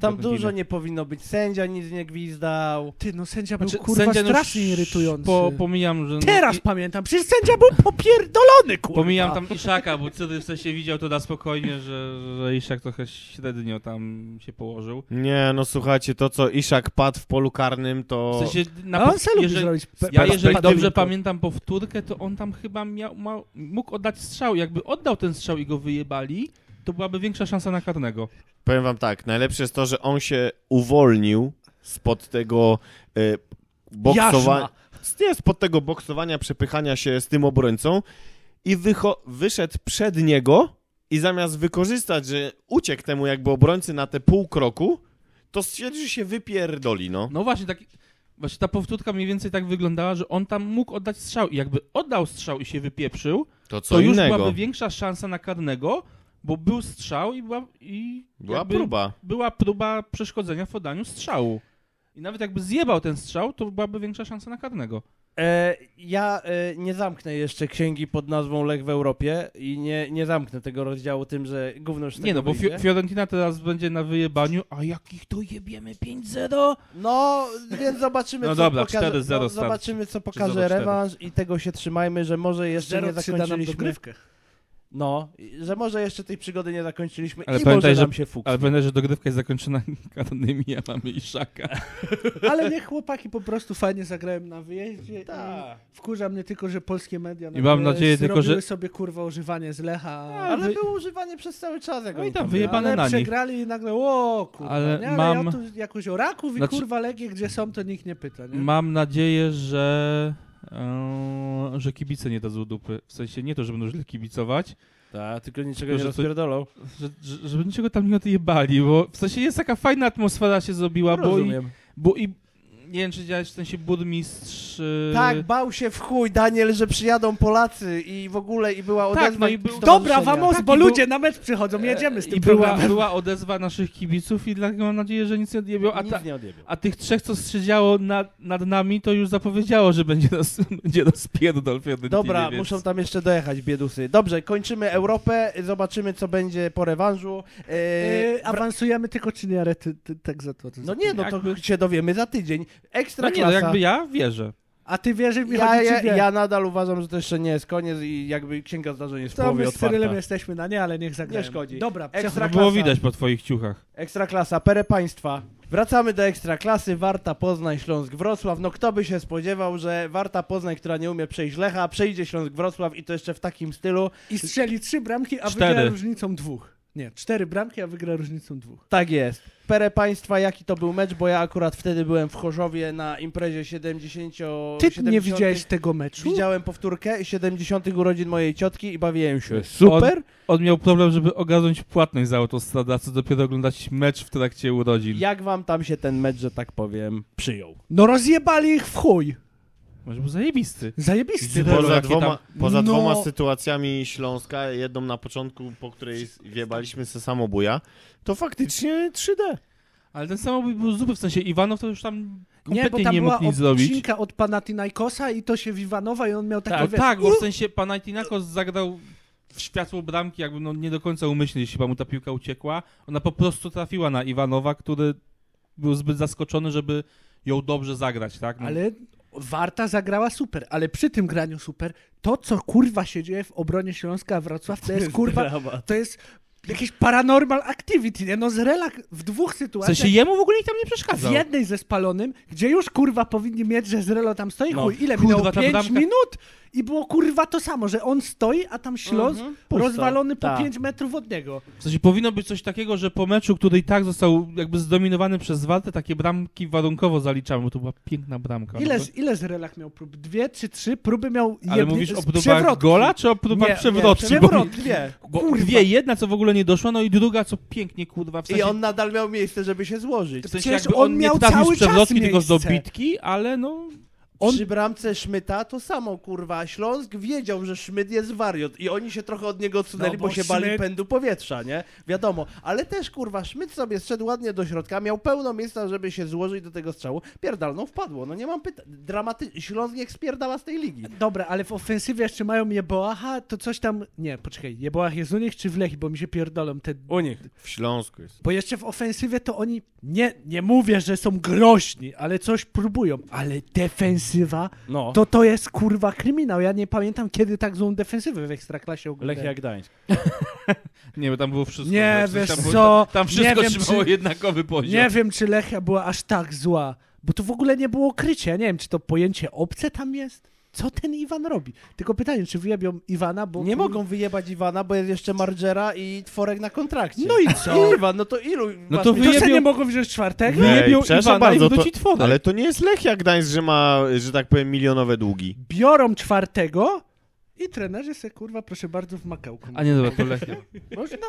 Speaker 1: Tam dużo nie powinno być. Sędzia nic nie gwizdał.
Speaker 4: ty, no sędzia był
Speaker 3: Znaczy,
Speaker 4: kurwa
Speaker 3: sędzia, no,
Speaker 4: strasznie
Speaker 3: sz-
Speaker 4: irytujący.
Speaker 3: Po, pomijam, że... no,
Speaker 4: Teraz
Speaker 3: i,
Speaker 4: pamiętam, przecież sędzia był popierdolony, kurwa.
Speaker 3: Pomijam tam Iszaka, bo wtedy w sensie widział to na spokojnie, że, że Iszak trochę średnio tam się położył.
Speaker 2: nie, no słuchajcie, to co Iszak padł w polu karnym, to...
Speaker 3: W sensie, na
Speaker 4: on
Speaker 3: po- jeżeli,
Speaker 4: zrobić pe-
Speaker 3: Ja jeżeli dobrze pamiętam powtórkę, to on tam chyba miał, ma, mógł oddać strzał. Jakby oddał ten strzał i go wyjebali, to byłaby większa szansa na karnego.
Speaker 2: Powiem wam tak, najlepsze jest to, że on się uwolnił spod tego e, boksowania. Nie, spod tego boksowania, przepychania się z tym obrońcą i wyszedł przed niego i zamiast wykorzystać, że uciekł temu jakby obrońcy na te pół kroku, to stwierdził, że się wypierdoli, no.
Speaker 3: No właśnie, tak, właśnie ta powtórka mniej więcej tak wyglądała, że on tam mógł oddać strzał i jakby oddał strzał i się wypieprzył,
Speaker 2: To co
Speaker 3: to już
Speaker 2: innego.
Speaker 3: byłaby większa szansa na karnego, bo był strzał i była, i
Speaker 2: Była próba.
Speaker 3: była próba przeszkodzenia w oddaniu strzału. I nawet jakby zjebał ten strzał, to byłaby większa szansa na karnego.
Speaker 1: E, ja e, nie zamknę jeszcze księgi pod nazwą Lech w Europie i nie, nie zamknnę tego rozdziału tym, że gówno już
Speaker 3: Nie no, bo. Fi- Fiorentina teraz będzie na wyjebaniu, a jakich to jebiemy 5-0?
Speaker 1: No, więc zobaczymy,
Speaker 3: No
Speaker 1: co
Speaker 3: dobra,
Speaker 1: pokaże,
Speaker 3: 4-0
Speaker 1: no. Zobaczymy, co pokaże
Speaker 3: 0-4.
Speaker 1: rewanż i tego się trzymajmy, że może jeszcze nie
Speaker 4: 0-3 da nam
Speaker 1: zakończyliśmy. No, i- że może jeszcze tej przygody nie zakończyliśmy
Speaker 3: Ale
Speaker 1: i
Speaker 3: pamiętaj,
Speaker 1: może
Speaker 3: że-
Speaker 1: nam się fuks.
Speaker 3: Ale pamiętaj, że dogrywka jest zakończona karnymi, a mamy Iszaka.
Speaker 4: Ale niech chłopaki po prostu fajnie zagrają na wyjeździe.
Speaker 1: Tak.
Speaker 4: I wkurza mnie tylko, że polskie media
Speaker 3: I mam nadzieję tylko,
Speaker 4: zrobiły
Speaker 3: że-
Speaker 4: sobie kurwa używanie z Lecha.
Speaker 1: Ale
Speaker 3: wy-
Speaker 1: było używanie przez cały czas, jak
Speaker 3: No i tam wyjebane
Speaker 4: ale
Speaker 3: na nich.
Speaker 4: przegrali i nagle, o kurwa,
Speaker 3: Ale
Speaker 4: nie? ale
Speaker 3: mam-
Speaker 4: ja tu jakoś o Raków i
Speaker 3: Znaczy-
Speaker 4: kurwa Legie, gdzie są, to nikt nie pyta, nie?
Speaker 3: Mam nadzieję, że, że kibice nie dadzą dupy. W sensie nie to, że będą źle kibicować,
Speaker 1: Tak, tylko niczego
Speaker 3: Tylko,
Speaker 1: nie rozpierdolą.
Speaker 3: że, że, żeby niczego tam nie odjebali, bo w sensie jest taka fajna atmosfera się zrobiła, bo i,
Speaker 1: Rozumiem.
Speaker 3: bo i nie wiem, czy działać w sensie burmistrz... e,
Speaker 1: Tak, bał się w chuj Daniel, że przyjadą Polacy i w ogóle i była
Speaker 3: Tak,
Speaker 1: odezwa
Speaker 3: no i był-.
Speaker 4: Dobra, vamos,
Speaker 3: Tak,
Speaker 4: bo
Speaker 3: był-
Speaker 4: ludzie na mecz przychodzą, jedziemy z tym
Speaker 3: I była, była odezwa naszych kibiców i dlatego mam nadzieję, że nic nie odjebią. A,
Speaker 1: Nic
Speaker 3: ta,
Speaker 1: nie odjebią.
Speaker 3: a tych trzech, co strzeliało nad, nad nami, to już zapowiedziało, że będzie nas, będzie nas pierdol
Speaker 1: Dobra,
Speaker 3: więc...
Speaker 1: muszą tam jeszcze dojechać, biedusy. Dobrze, kończymy Europę, zobaczymy, co będzie po rewanżu.
Speaker 4: Yy, awansujemy tylko czy nie, ale ty, ty, tak za to. to
Speaker 1: no nie, no to
Speaker 3: jakby-
Speaker 1: się dowiemy za tydzień. Ekstra
Speaker 3: No nie, no
Speaker 1: klasa.
Speaker 3: jakby ja wierzę.
Speaker 4: A ty wierzysz mi,
Speaker 1: Ja,
Speaker 4: chodzi
Speaker 1: ja, ja nadal uważam, że to jeszcze nie jest koniec i jakby księga zdarzeń jest w
Speaker 4: To
Speaker 1: połowie
Speaker 4: my z Cyrylem jesteśmy na nie, ale niech zagrają.
Speaker 1: Nie szkodzi.
Speaker 4: Dobra,
Speaker 1: Ekstra
Speaker 3: To
Speaker 4: przechodźmy.
Speaker 3: było
Speaker 1: klasa.
Speaker 3: widać po twoich ciuchach.
Speaker 1: Ekstraklasa, pere państwa. Wracamy do Ekstraklasy, Warta Poznań, Śląsk Wrocław. No kto by się spodziewał, że Warta Poznań, która nie umie przejść Lecha, przejdzie Śląsk Wrocław i to jeszcze w takim stylu.
Speaker 4: I strzeli trzy bramki, a
Speaker 3: Cztery.
Speaker 4: wygra różnicą dwóch. Nie, cztery bramki, a wygra różnicą dwóch.
Speaker 1: Tak jest. Pere państwa, jaki to był mecz, bo ja akurat wtedy byłem w Chorzowie na imprezie 70...
Speaker 4: Ty
Speaker 1: 70
Speaker 4: nie widziałeś tego meczu?
Speaker 1: Widziałem powtórkę 70 urodzin mojej ciotki i bawiłem się. Super.
Speaker 3: On miał problem, żeby ogarnąć płatność za autostradę, a co dopiero oglądać mecz w trakcie urodzin.
Speaker 1: Jak wam tam się ten mecz, że tak powiem, przyjął?
Speaker 4: No rozjebali ich w chuj.
Speaker 3: Może był zajebisty.
Speaker 4: Zajebisty.
Speaker 3: Zero,
Speaker 2: Poza, dwoma,
Speaker 3: tam-
Speaker 2: poza
Speaker 4: No.
Speaker 2: dwoma sytuacjami Śląska, jedną na początku, po której wjebaliśmy se samobuja, to faktycznie 3D.
Speaker 3: Ale ten samobój był zupy, w sensie Iwanow to już tam
Speaker 4: Nie, bo
Speaker 3: kompletnie
Speaker 4: tam
Speaker 3: nie,
Speaker 4: była
Speaker 3: mógł nic zrobić.
Speaker 4: odcinka od Panathinaikosa i to się Wiwanowa i on miał takie,
Speaker 3: Tak,
Speaker 4: wiesz,
Speaker 3: tak, bo w sensie Panathinaikos zagrał w światło bramki, jakby no nie do końca umyślnie, jeśli chyba mu ta piłka uciekła. Ona po prostu trafiła na Iwanowa, który był zbyt zaskoczony, żeby ją dobrze zagrać, tak? No,
Speaker 4: Ale Warta zagrała super, ale przy tym graniu super, to co kurwa się dzieje w obronie Śląska Wrocław, to jest kurwa, to jest Jakieś paranormal activity, nie? No z relak w dwóch
Speaker 3: W
Speaker 4: sytuacjach.
Speaker 3: sensie jemu w ogóle nikt tam nie
Speaker 4: w
Speaker 3: przeszkadzał.
Speaker 4: jednej ze spalonym, gdzie już kurwa powinni mieć, że Zrelo tam stoi,
Speaker 1: No,
Speaker 4: chuj, ile
Speaker 3: kurwa,
Speaker 4: minęło?
Speaker 3: ta
Speaker 4: 5
Speaker 3: bramka-
Speaker 4: minut i było kurwa to samo, że on stoi, a tam śląsk
Speaker 1: Mhm,
Speaker 4: rozwalony po
Speaker 1: Tak.
Speaker 4: 5 metrów od niego.
Speaker 3: W sensie powinno być coś takiego, że po meczu, który i tak został jakby zdominowany przez Waltę, takie bramki warunkowo zaliczamy, bo to była piękna bramka.
Speaker 4: Ile,
Speaker 3: no
Speaker 4: z, ile z relach miał prób? Dwie czy trzy? Próby miał
Speaker 3: to... Ale mówisz
Speaker 4: z
Speaker 3: o próbach
Speaker 4: przewrotki.
Speaker 3: gola, czy o próbach
Speaker 4: Nie,
Speaker 3: przewrotki?
Speaker 4: nie,
Speaker 3: Bo-
Speaker 4: przewrot, dwie.
Speaker 3: Bo
Speaker 4: Kurwa.
Speaker 3: dwie, jedna co w ogóle nie doszła, no i druga co pięknie kurwa w sensie,
Speaker 1: I on nadal miał miejsce, żeby się złożyć.
Speaker 3: w sensie
Speaker 4: Przecież on
Speaker 3: on,
Speaker 4: miał
Speaker 3: nie trafił
Speaker 4: cały
Speaker 3: z przewrotki, tylko z dobitki, ale no
Speaker 4: On-
Speaker 1: Przy bramce Szmyta to samo, kurwa. Śląsk wiedział, że Szmyt jest wariot i oni się trochę od niego odsunęli,
Speaker 4: No,
Speaker 1: bo,
Speaker 4: bo
Speaker 1: się bali pędu powietrza, nie? Wiadomo. Ale też, kurwa, Szmyt sobie zszedł ładnie do środka, miał pełno miejsca, żeby się złożyć do tego strzału. Pierdalną wpadło, no nie mam pytań. Dramaty... Śląsk niech spierdala z tej ligi.
Speaker 4: Dobra, ale w ofensywie jeszcze mają Jeboacha, to coś tam... Nie, poczekaj, Jeboach jest u nich czy w Lechi, bo mi się pierdolą te...
Speaker 1: U nich.
Speaker 2: W Śląsku jest.
Speaker 4: Bo jeszcze w ofensywie to oni, nie, nie mówię, że są groźni, ale coś próbują, ale defensywa,
Speaker 1: No.
Speaker 4: to to jest kurwa kryminał. Ja nie pamiętam, kiedy tak złą defensywę w Ekstraklasie oglądałem.
Speaker 1: Lechia Gdańsk.
Speaker 3: nie, bo tam było wszystko.
Speaker 4: Nie,
Speaker 3: sensie
Speaker 4: wiesz
Speaker 3: tam było-
Speaker 4: co,
Speaker 3: Tam wszystko
Speaker 4: nie wiem,
Speaker 3: trzymało
Speaker 4: czy-
Speaker 3: jednakowy poziom.
Speaker 4: Nie wiem, czy Lechia była aż tak zła, bo tu w ogóle nie było krycia. Ja nie wiem, czy to pojęcie obce tam jest? Co ten Iwan robi? Tylko pytanie, czy wyjebią Iwana, bo...
Speaker 1: Nie mogą wyjebać Iwana, bo jest jeszcze Margera i Tworek na kontrakcie.
Speaker 4: No i co?
Speaker 1: Iwan, no to ilu
Speaker 3: No to wyjebią-
Speaker 4: nie mogą wziąć czwartego?
Speaker 3: Wyjebią Iwana i
Speaker 2: bardzo,
Speaker 3: wróci Tworek.
Speaker 2: Ale to nie jest Lechia Gdańsk, że ma, że tak powiem, milionowe długi.
Speaker 4: Biorą czwartego i trenerzy se, kurwa, proszę bardzo, w makełku.
Speaker 3: A nie, dobra, to Lechia.
Speaker 4: Można?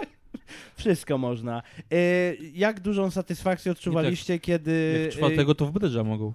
Speaker 1: Wszystko można. E, jak dużą satysfakcję odczuwaliście, kiedy...
Speaker 3: Jak czwartego to w Brydża mogą.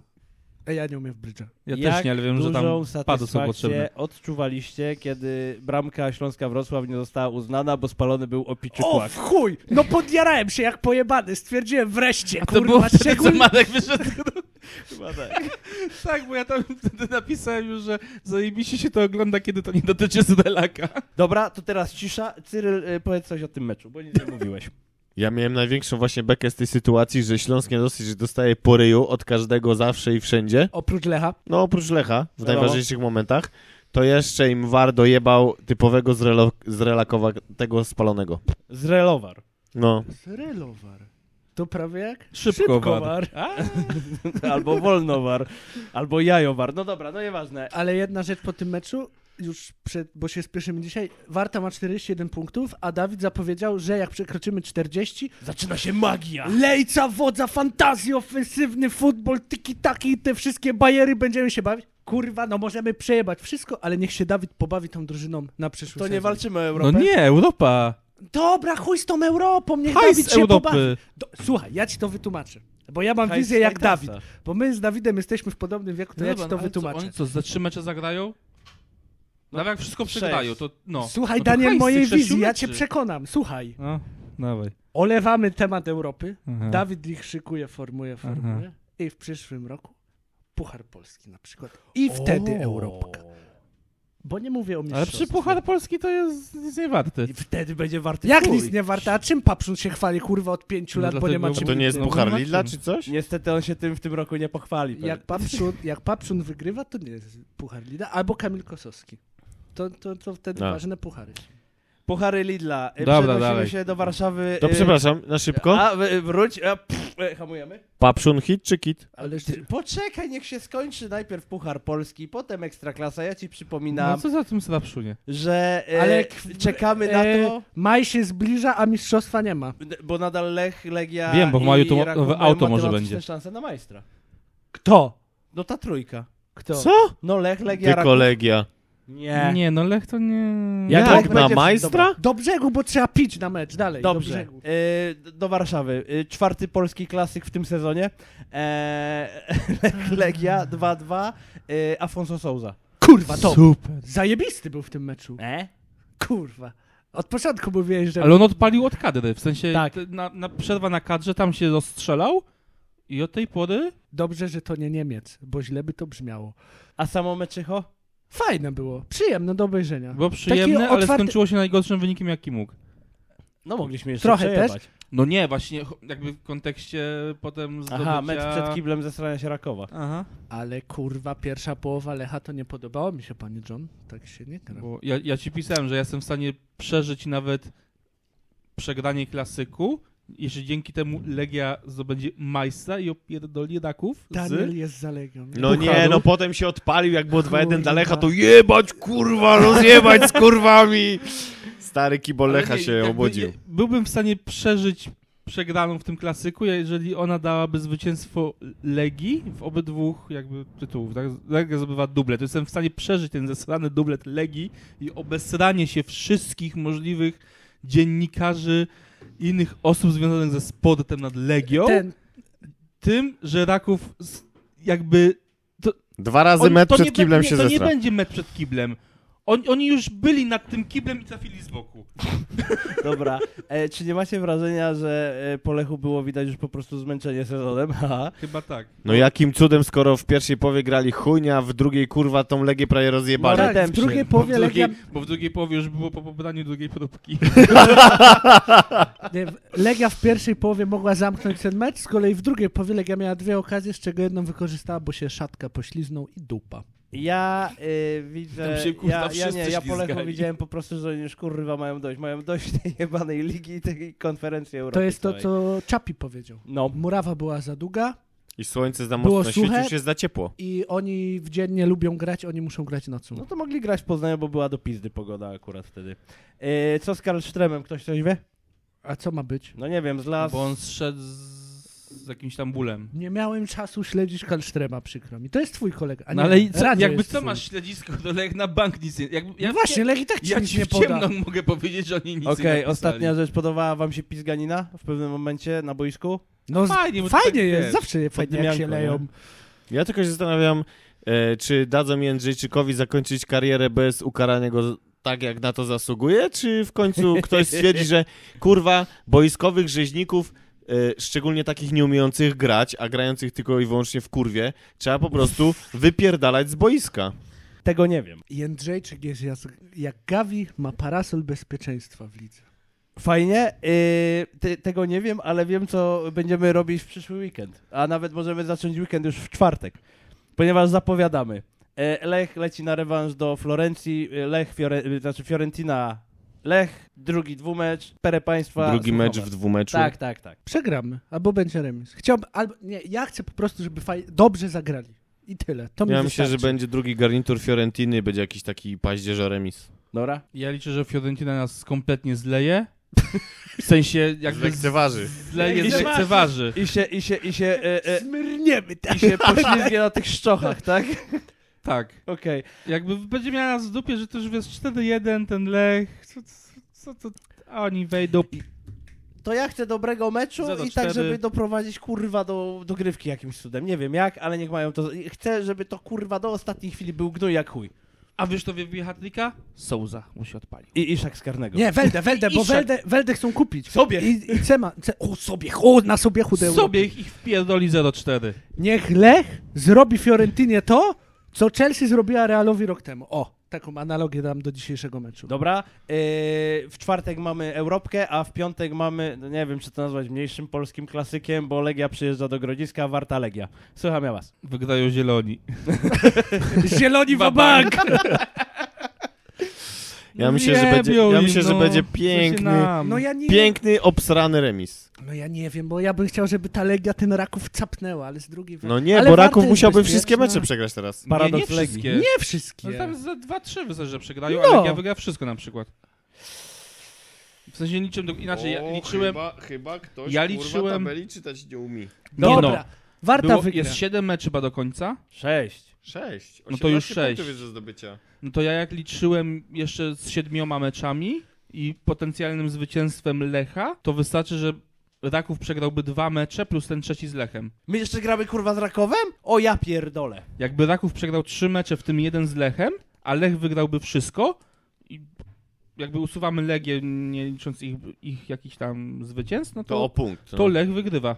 Speaker 4: Ej, ja nie umiem w brydża.
Speaker 3: Ja
Speaker 1: jak
Speaker 3: też nie, ale wiem, że tam
Speaker 1: dużą
Speaker 3: pady są potrzebne.
Speaker 1: satysfakcję odczuwaliście, kiedy bramka Śląska Wrocław nie została uznana, bo spalony był opiciu
Speaker 4: O, w chuj! No podjarałem się jak pojebany. Stwierdziłem wreszcie,
Speaker 3: A to
Speaker 4: kurwa,
Speaker 3: było wtedy, co
Speaker 4: szczególnie...
Speaker 3: Wyszedł.
Speaker 1: Chyba tak.
Speaker 3: tak, bo ja tam wtedy napisałem już, że zajebiście się to ogląda, kiedy to nie dotyczy Zdelaka.
Speaker 1: Dobra, to teraz cisza. Cyryl, e, powiedz coś o tym meczu, bo nic nie mówiłeś.
Speaker 2: Ja miałem największą właśnie bekę z tej sytuacji, że Śląsk nie dosyć, że dostaje po ryju od każdego zawsze i wszędzie.
Speaker 4: Oprócz Lecha.
Speaker 2: No oprócz Lecha w
Speaker 1: No.
Speaker 2: najważniejszych momentach. To jeszcze im War dojebał typowego zrelo- zrelakowatego spalonego.
Speaker 1: Zrelowar.
Speaker 2: No.
Speaker 4: Zrelowar. To prawie jak?
Speaker 3: Szybkowar.
Speaker 1: Albo Wolnowar. Albo Jajowar. No dobra, no nieważne.
Speaker 4: Ale jedna rzecz po tym meczu, już przed, bo się spieszymy dzisiaj, Warta ma 41 punktów, a Dawid zapowiedział, że jak przekroczymy 40,
Speaker 1: Zaczyna się magia.
Speaker 4: lejca, wodza, fantazji, ofensywny futbol, tiki-taki i te wszystkie bajery będziemy się bawić. Kurwa, no możemy przejebać wszystko, ale niech się Dawid pobawi tą drużyną na przyszły
Speaker 1: To nie
Speaker 4: sezon.
Speaker 1: walczymy o
Speaker 3: No
Speaker 1: Europę?
Speaker 3: nie, Europa.
Speaker 4: Dobra, chuj z tą Europą, niech
Speaker 3: Hajs
Speaker 4: Dawid się pobawi.
Speaker 3: Europy.
Speaker 4: Do, słuchaj, ja ci to wytłumaczę. Bo ja mam
Speaker 1: Hajs
Speaker 4: wizję jak. Dawid. Bo my z Dawidem jesteśmy w podobnym wieku, to
Speaker 3: No
Speaker 4: ja ci to
Speaker 3: no
Speaker 4: wytłumaczę.
Speaker 3: Co, oni co, za trzy mecze zagrają? No, Nawet jak wszystko
Speaker 1: sześć.
Speaker 3: przegrają, to no.
Speaker 4: Słuchaj,
Speaker 3: no to
Speaker 4: Daniel, mojej wizji, ja cię przekonam. Słuchaj,
Speaker 3: No, dawaj.
Speaker 4: olewamy temat Europy.
Speaker 3: Aha.
Speaker 4: Dawid ich szykuje, formuje,
Speaker 3: Aha.
Speaker 4: formuje. I w przyszłym roku Puchar Polski na przykład. I wtedy Europka. Bo nie mówię o
Speaker 3: Ale
Speaker 4: mistrzostwie.
Speaker 3: przy Puchar Polski to jest nic nie warte.
Speaker 1: I wtedy będzie warty
Speaker 4: Jak
Speaker 1: chuj.
Speaker 4: nic nie warte, a czym Papszun się chwali, kurwa, od pięciu
Speaker 3: No
Speaker 4: lat, bo nie ma czym
Speaker 2: To nie jest
Speaker 3: No,
Speaker 2: Puchar Lidla czy coś?
Speaker 1: Niestety on się tym w tym roku nie pochwali.
Speaker 4: Jak Papszun, jak Papszun wygrywa, to nie jest Puchar Lida, albo Kamil Kosowski. To, to, to wtedy
Speaker 2: A.
Speaker 4: ważne puchary.
Speaker 1: Puchary Lidla. E,
Speaker 3: Dobra,
Speaker 1: Przenosimy
Speaker 3: dalej.
Speaker 1: się do Warszawy.
Speaker 2: To
Speaker 1: e,
Speaker 2: przepraszam, na szybko.
Speaker 1: A, w- wróć. A, pff, e, hamujemy.
Speaker 2: Papszun hit czy kit?
Speaker 4: Ale
Speaker 1: Ty, poczekaj, niech się skończy najpierw Puchar Polski, potem Ekstraklasa. Ja ci przypominam,
Speaker 3: No co za tym Slapszunie?
Speaker 1: że e,
Speaker 4: Ale
Speaker 1: czekamy na
Speaker 4: e,
Speaker 1: to,
Speaker 4: Maj się zbliża, a mistrzostwa nie ma.
Speaker 1: bo nadal Lech, Legia
Speaker 3: Wiem, bo w maju to
Speaker 1: Raków
Speaker 3: auto może będzie.
Speaker 1: szanse na majstra.
Speaker 4: Kto?
Speaker 1: No ta trójka.
Speaker 4: Kto?
Speaker 2: Co?
Speaker 1: No Lech, Legia,
Speaker 2: Tylko
Speaker 1: Raków.
Speaker 2: Legia.
Speaker 1: Nie.
Speaker 3: Nie, no Lech to nie...
Speaker 1: Jak
Speaker 2: Jak
Speaker 1: Lech
Speaker 2: na
Speaker 1: będzie-
Speaker 2: majstra?
Speaker 1: dobra.
Speaker 4: Do brzegu, bo trzeba pić na mecz. Dalej, do
Speaker 1: Dobrze.
Speaker 4: brzegu.
Speaker 1: E, do Warszawy. E, czwarty polski klasyk w tym sezonie. E, Lech, Legia 2-2. E, Afonso Souza.
Speaker 4: Kurwa, to.
Speaker 3: Super.
Speaker 4: Zajebisty był w tym meczu.
Speaker 1: E?
Speaker 4: Kurwa. Od początku mówiłeś, że...
Speaker 3: Ale on odpalił od kadry, w sensie
Speaker 1: Tak.
Speaker 3: te- na, na przerwa na kadrze, tam się rozstrzelał i od tej pory...
Speaker 4: Dobrze, że to nie Niemiec, bo źle by to brzmiało.
Speaker 1: A samo Meczycho?
Speaker 4: Fajne było. Przyjemne do obejrzenia.
Speaker 3: Było przyjemne, ale
Speaker 4: otwarty-
Speaker 3: skończyło się najgorszym wynikiem, jaki mógł.
Speaker 1: No mogliśmy jeszcze
Speaker 4: Trochę
Speaker 1: przejebać.
Speaker 3: No nie, właśnie jakby w kontekście potem zdobycia...
Speaker 1: Aha, mecz przed kiblem ze strony Sierakowa.
Speaker 3: Aha,
Speaker 4: Ale kurwa, pierwsza połowa Lecha to nie podobało mi się, panie John. Tak się nie gra.
Speaker 3: bo ja, ja ci pisałem, że ja jestem w stanie przeżyć i nawet przegranie klasyku, jeżeli dzięki temu Legia zdobędzie majstra i opierdoli
Speaker 4: Daniel
Speaker 3: z...
Speaker 4: jest za Legią.
Speaker 2: No nie, no potem się odpalił, jak było 2-1
Speaker 4: Kurwa.
Speaker 2: dla Lecha, to jebać kurwa, rozjebać z kurwami. Stary kibol Lecha
Speaker 3: nie,
Speaker 2: się obudził.
Speaker 3: Byłbym w stanie przeżyć przegraną w tym klasyku, jeżeli ona dałaby zwycięstwo Legii w obydwu jakby tytułów. Tak? Legia zdobywa dublet. To jestem w stanie przeżyć ten zesrany dublet Legii i obesranie się wszystkich możliwych dziennikarzy innych osób związanych ze sportem nad Legią,
Speaker 4: Ten,
Speaker 3: tym, że Raków jakby...
Speaker 2: Dwa razy
Speaker 3: on-
Speaker 2: metr
Speaker 3: to
Speaker 2: przed
Speaker 3: nie
Speaker 2: kiblem
Speaker 3: be-
Speaker 2: się
Speaker 3: nie, To nie
Speaker 2: zesrał.
Speaker 3: będzie metr przed kiblem. Oni, oni już byli nad tym kiblem i trafili z boku.
Speaker 1: Dobra. E, czy nie macie wrażenia, że e, po Lechu było widać już po prostu zmęczenie sezonem?
Speaker 3: Chyba tak.
Speaker 2: No jakim cudem, skoro w pierwszej połowie grali chujnia, a w drugiej kurwa tą Legię prawie rozjebali.
Speaker 1: No
Speaker 4: tak, w drugiej
Speaker 3: Bo w,
Speaker 4: połowie
Speaker 3: drugiej,
Speaker 4: Legia,
Speaker 3: bo w drugiej połowie już było po pobraniu drugiej próbki.
Speaker 4: nie, Legia w pierwszej połowie mogła zamknąć ten mecz, z kolei w drugiej połowie Legia miała dwie okazje, z czego jedną wykorzystała, bo się szatka pośliznął i dupa.
Speaker 1: Ja y, widzę.
Speaker 3: Tam się, kurwa,
Speaker 1: ja, ja nie, ja po Lechu widziałem po prostu, że już kurwa mają dość. Mają dość tej jebanej ligi i tej konferencji Europy.
Speaker 4: To jest to, co Czapi powiedział.
Speaker 1: No.
Speaker 4: Murawa była za długa
Speaker 2: I słońce za
Speaker 4: Było
Speaker 2: mocno świeci,
Speaker 4: suche?
Speaker 2: już jest za ciepło.
Speaker 4: i oni w dzień nie lubią grać, oni muszą grać nocą.
Speaker 1: No to mogli grać w Poznaniu, bo była do pizdy pogoda akurat wtedy. E, co z Karlsztremem? Ktoś coś wie?
Speaker 4: A co ma być?
Speaker 1: No nie wiem, z las.
Speaker 3: Bo on zszedł z, z jakimś tam bólem.
Speaker 4: Nie miałem czasu śledzić Kalsztrema, przykro mi. To jest twój kolega. A
Speaker 3: No
Speaker 4: nie,
Speaker 3: ale co,
Speaker 4: Radio
Speaker 3: jakby co
Speaker 4: twój.
Speaker 3: masz śledzisko, to Lech na bank nic nie... Jakby, ja
Speaker 4: No właśnie, Lech i tak ci
Speaker 3: ja
Speaker 4: nic
Speaker 3: ci
Speaker 4: nie poda.
Speaker 3: ciemno mogę powiedzieć, że oni nic
Speaker 1: Okej,
Speaker 3: nie napisali.
Speaker 1: ostatnia rzecz. Podobała wam się pizganina w pewnym momencie na boisku?
Speaker 4: No
Speaker 3: Fajnie,
Speaker 4: fajnie
Speaker 3: tak,
Speaker 4: jest,
Speaker 3: wiesz,
Speaker 4: zawsze fajnie jak się leją.
Speaker 2: Ja tylko się zastanawiam, e, czy dadzą Jędrzejczykowi zakończyć karierę bez ukarania go tak, jak na to zasługuje, czy w końcu ktoś stwierdzi, że kurwa, boiskowych rzeźników, szczególnie takich nieumiejących grać, a grających tylko i wyłącznie w kurwie, trzeba po prostu wypierdalać z boiska.
Speaker 1: Tego nie wiem.
Speaker 4: Jędrzejczyk jest jak, jak Gavi ma parasol bezpieczeństwa w lidze.
Speaker 1: Fajnie. Yy, te, tego nie wiem, ale wiem, co będziemy robić w przyszły weekend. A nawet możemy zacząć weekend już w czwartek, ponieważ zapowiadamy. E, Lech leci na rewanż do Florencji. e, Lech, Fiore, e, znaczy Fiorentina, Lech, drugi dwumecz, perę państwa.
Speaker 2: Drugi
Speaker 1: Słucham
Speaker 2: mecz w dwumeczu.
Speaker 1: Tak, tak, tak.
Speaker 4: Przegramy, albo będzie remis. Chciałbym, albo nie, ja chcę po prostu, żeby faj... dobrze zagrali. I tyle. To mi
Speaker 2: Ja myślę, że będzie drugi garnitur Fiorentiny, będzie jakiś taki paździerzo remis.
Speaker 1: Dobra?
Speaker 3: Ja liczę, że Fiorentina nas kompletnie zleje. W sensie jakby
Speaker 2: Zlekceważy.
Speaker 3: zleje,
Speaker 1: Lekceważy.
Speaker 3: zlekceważy.
Speaker 1: I się, i się, i się, e, e,
Speaker 4: Smyrniemy tak.
Speaker 1: i się poślizgnie na tych szczochach, tak?
Speaker 3: Tak.
Speaker 1: Okej.
Speaker 3: Jakby będzie miała nas w dupie, że to już jest 4-1, ten Lech, co, co, co to... A oni wejdą...
Speaker 1: To ja chcę dobrego meczu
Speaker 3: Zero
Speaker 1: i tak, żeby doprowadzić kurwa do dogrywki jakimś cudem. Nie wiem jak, ale niech mają to. Chcę, żeby to kurwa do ostatniej chwili był gnój jak chuj.
Speaker 3: A wiesz, to wie hatlika? Souza musi odpalić.
Speaker 1: I Iszak z karnego.
Speaker 4: Nie, Weldę, Weldę, bo
Speaker 3: Iszak.
Speaker 4: Weldę, Weldę chcą kupić.
Speaker 3: Sobie.
Speaker 4: I, i Cema, ce, o sobie, o na sobie chudeło.
Speaker 3: Sobie ich, ich wpierdoli 0-4.
Speaker 4: Niech Lech zrobi Fiorentinie to, co Chelsea zrobiła Realowi rok temu. O, taką analogię dam do dzisiejszego meczu.
Speaker 1: Dobra, yy, w czwartek mamy Europkę, a w piątek mamy, no nie wiem czy to nazwać mniejszym polskim klasykiem, bo Legia przyjeżdża do Grodziska, Warta Legia. Słucham ja was.
Speaker 3: Wygrają zieloni.
Speaker 4: Zieloni w bank!
Speaker 2: Ja myślę, że będzie, ja myślę, że
Speaker 3: no.
Speaker 2: będzie piękny.
Speaker 4: No ja nie
Speaker 2: piękny, obsrany remis.
Speaker 4: No ja nie wiem, bo ja bym chciał, żeby ta Legia ten Raków capnęła, ale z drugiej...
Speaker 2: No nie,
Speaker 4: Ale
Speaker 2: bo Raków musiałby wszystkie mecze przegrać teraz.
Speaker 1: Paradoks
Speaker 3: nie, nie
Speaker 1: Legii.
Speaker 3: wszystkie.
Speaker 4: Nie wszystkie.
Speaker 3: No tam za 2-3 wystarczy, że przegrają,
Speaker 4: No.
Speaker 3: a Legia wygra wszystko na przykład. W sensie niczym, do... inaczej, ja liczyłem...
Speaker 2: Chyba, chyba ktoś
Speaker 3: Ja liczyłem-
Speaker 2: tabeli czytać nie umie.
Speaker 3: Nie
Speaker 4: Dobra,
Speaker 3: no,
Speaker 4: Warta
Speaker 3: było,
Speaker 4: wygra.
Speaker 3: jest 7 meczy chyba do końca.
Speaker 1: Sześć.
Speaker 2: Sześć.
Speaker 3: No to już
Speaker 2: 18
Speaker 3: sześć.
Speaker 2: jest do zdobycia.
Speaker 3: No to ja jak liczyłem jeszcze z siedmioma meczami i potencjalnym zwycięstwem Lecha, to wystarczy, że Raków przegrałby dwa mecze plus ten trzeci z Lechem.
Speaker 1: My jeszcze gramy kurwa z Rakowem? O ja pierdolę.
Speaker 3: Jakby Raków przegrał trzy mecze, w tym jeden z Lechem, a Lech wygrałby wszystko i jakby usuwamy Legię, nie licząc ich, ich jakichś tam zwycięstw, no
Speaker 2: To o
Speaker 3: to,
Speaker 2: punkt. No.
Speaker 3: to Lech wygrywa.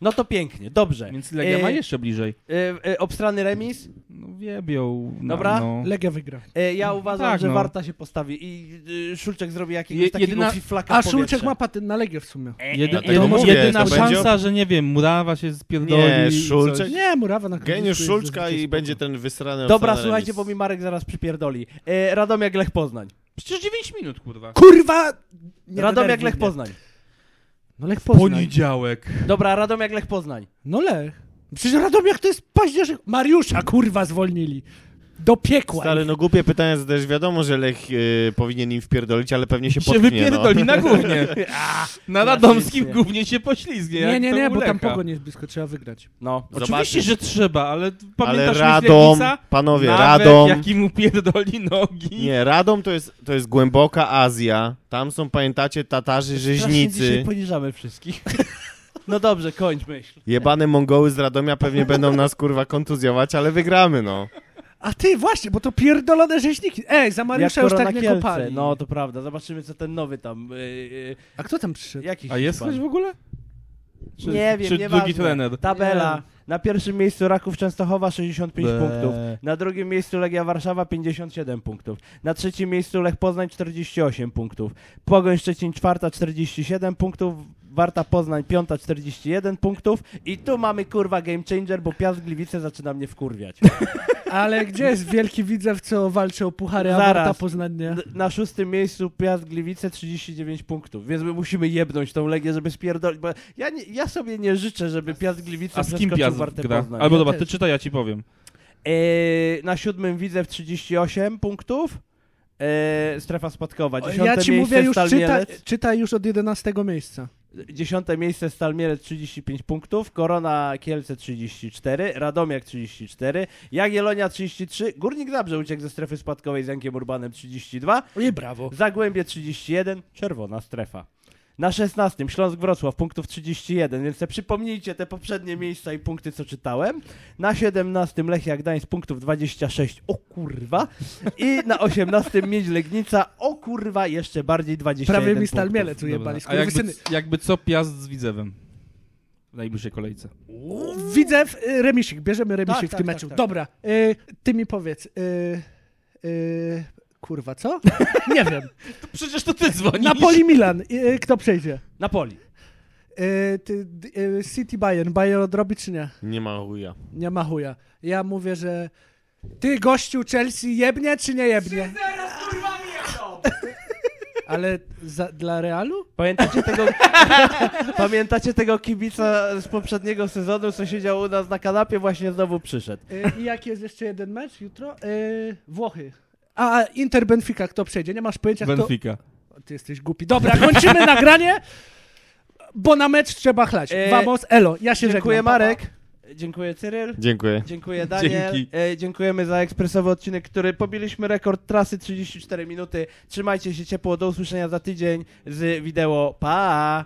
Speaker 1: No to pięknie, dobrze.
Speaker 3: Więc Legia ma
Speaker 1: E,
Speaker 3: jeszcze bliżej.
Speaker 1: E, e, obstrany remis.
Speaker 3: No wiebią. No,
Speaker 1: Dobra.
Speaker 3: No.
Speaker 4: Legia wygra.
Speaker 1: E, ja uważam,
Speaker 3: tak,
Speaker 1: że
Speaker 3: no.
Speaker 1: Warta się postawi i e, Szulczek zrobi jakiegoś
Speaker 3: Je-
Speaker 1: takiego
Speaker 3: jedyna-
Speaker 1: fiflaka
Speaker 4: A. Szulczek ma patent na Legię w sumie.
Speaker 3: Jedy,
Speaker 2: mówię,
Speaker 3: jedyna
Speaker 2: to będzie
Speaker 3: szansa, że nie wiem, Murawa się spierdoli.
Speaker 2: Nie, Szulczek-.
Speaker 4: Nie, Murawa na
Speaker 2: Geniusz Szulczka i będzie ten wysrany
Speaker 1: Dobra, słuchajcie,
Speaker 2: remis.
Speaker 1: bo mi Marek zaraz przypierdoli. E, Radomiak Lech Poznań.
Speaker 3: Przecież 9 minut, kurwa.
Speaker 4: Kurwa! Nie
Speaker 1: Radomiak Lech. Poznań.
Speaker 4: No Lech Poznań.
Speaker 3: Poniedziałek.
Speaker 1: Dobra, Radomiak Lech Poznań.
Speaker 4: No Lech. Przecież Radomiak to jest paździerzyk. Mariusza kurwa zwolnili. Do piekła.
Speaker 2: Stary, no głupie pytanie zadajesz. Wiadomo, że Lech y, powinien im wpierdolić, ale pewnie się
Speaker 3: się
Speaker 2: potknie,
Speaker 3: wypierdoli
Speaker 2: no.
Speaker 3: na głównie. Na radomskim głównie się poślizgnie.
Speaker 4: nie, nie, nie, bo tam pogoń jest blisko, trzeba wygrać.
Speaker 1: No.
Speaker 3: Oczywiście,
Speaker 2: Zobaczysz.
Speaker 3: że trzeba, ale
Speaker 2: Ale
Speaker 3: pamiętasz
Speaker 2: Radom,
Speaker 3: Myślewnica?
Speaker 2: panowie,
Speaker 3: Nawet
Speaker 2: Radom...
Speaker 3: jaki mu pierdoli nogi.
Speaker 2: Nie, Radom to jest, to jest głęboka Azja. Tam są, pamiętacie, Tatarzy,
Speaker 1: Strasznie
Speaker 2: rzeźnicy.
Speaker 1: dzisiaj poniżamy wszystkich. No dobrze, kończ myśl.
Speaker 2: Jebane Mongoły z Radomia pewnie będą nas kurwa kontuzjować, ale wygramy, no.
Speaker 4: A ty właśnie, bo to pierdolone rzeźniki. Ej, za Mariusza już tak nie
Speaker 1: Kielce.
Speaker 4: kopali.
Speaker 1: No, to prawda. Zobaczymy, co ten nowy tam... Yy, yy,
Speaker 4: A kto tam przyszedł?
Speaker 1: jakiś
Speaker 3: A jest ktoś w ogóle? Czy,
Speaker 1: nie wiem,
Speaker 3: czy
Speaker 1: nie
Speaker 3: drugi trener?
Speaker 1: Tabela. Na pierwszym miejscu Raków Częstochowa 65
Speaker 3: Be.
Speaker 1: punktów. Na drugim miejscu Legia Warszawa 57 punktów. Na trzecim miejscu Lech Poznań 48 punktów. Pogoń Szczecin czwarta 47 punktów. Warta Poznań piąta 41 punktów. I tu mamy kurwa game changer, bo Piast Gliwice zaczyna mnie wkurwiać.
Speaker 4: Ale gdzie jest wielki widzew, co walczy o puchary, a
Speaker 1: Zaraz.
Speaker 4: Warta Poznań nie?
Speaker 1: N- Na szóstym miejscu Piast Gliwice 39 punktów, więc my musimy jebnąć tą Legię, żeby spierdolić, bo ja, nie, ja sobie nie życzę, żeby Piast Gliwice
Speaker 3: A z kim Piast
Speaker 1: Wartę
Speaker 3: gra?
Speaker 1: Poznań.
Speaker 3: Albo
Speaker 4: Ja
Speaker 3: dobra,
Speaker 4: też.
Speaker 3: ty czytaj, ja ci powiem.
Speaker 1: Eee, na siódmym Widzew 38 punktów. Eee, strefa spadkowa. Dziesiąte
Speaker 4: Ja ci
Speaker 1: miejsce
Speaker 4: mówię już,
Speaker 1: Stal
Speaker 4: czyta,
Speaker 1: Mielec.
Speaker 4: czytaj już od 11 miejsca.
Speaker 1: Dziesiąte miejsce Stal Mielec 35 punktów. Korona Kielce 34. Radomiak 34. Jagiellonia 33. Górnik Zabrze uciekł ze strefy spadkowej z Jankiem Urbanem 32.
Speaker 4: I brawo.
Speaker 1: Zagłębie 31. Czerwona strefa. Na 16 Śląsk Wrocław punktów 31, więc te przypomnijcie te poprzednie miejsca i punkty, co czytałem. Na 17 Lechia Gdańsk punktów 26, o kurwa. I na 18 Miedź Legnica, o kurwa, jeszcze bardziej 21
Speaker 4: Prawie mi Stal. Mielec
Speaker 3: Dobra.
Speaker 4: ujebali.
Speaker 3: A jakby, jakby co Piast z Widzewem? W najbliższej kolejce.
Speaker 4: Widzew, y, remisik, bierzemy remisik
Speaker 1: Tak,
Speaker 4: w tym
Speaker 1: tak,
Speaker 4: meczu.
Speaker 1: tak, tak.
Speaker 4: Dobra, y, ty mi powiedz. Y, y, kurwa, co? Nie wiem.
Speaker 3: Przecież to ty dzwonisz.
Speaker 4: Napoli Milan, y, kto przejdzie?
Speaker 1: Napoli.
Speaker 4: Y, y, City Bayern, Bayern odrobi czy nie?
Speaker 2: Nie ma chuja.
Speaker 4: Nie ma chuja. Ja mówię, że ty gościu Chelsea jebnie czy nie jebnie? Ale za, dla Realu?
Speaker 1: Pamiętacie tego, pamiętacie tego kibica z poprzedniego sezonu, co siedział u nas na kanapie, właśnie znowu przyszedł.
Speaker 4: I jaki jest jeszcze jeden mecz jutro? Włochy. A, Inter Benfica, kto przejdzie? Nie masz pojęcia, kto...
Speaker 3: Benfica.
Speaker 4: Ty jesteś głupi. Dobra, kończymy nagranie, bo na mecz trzeba chlać.
Speaker 1: E,
Speaker 4: Vamos, elo, ja się
Speaker 1: Dziękuję
Speaker 4: żegnam.
Speaker 1: Marek. Dziękuję Cyryl.
Speaker 2: Dziękuję.
Speaker 1: Dziękuję Daniel.
Speaker 3: Dzięki.
Speaker 1: E, dziękujemy za ekspresowy odcinek, który pobiliśmy rekord trasy 34 minuty. Trzymajcie się ciepło, do usłyszenia za tydzień z wideo. Pa!